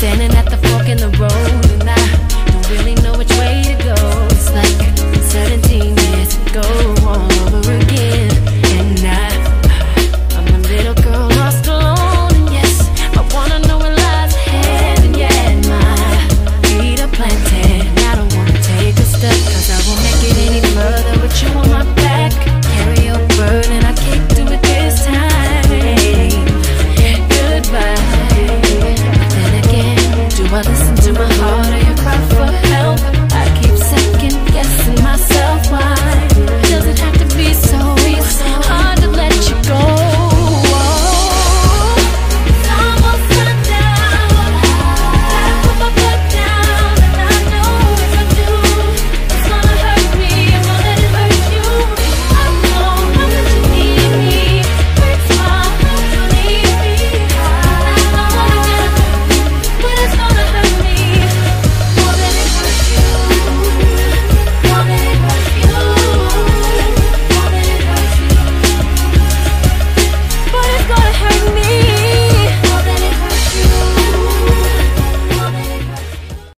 Standing at the fork in the road. others.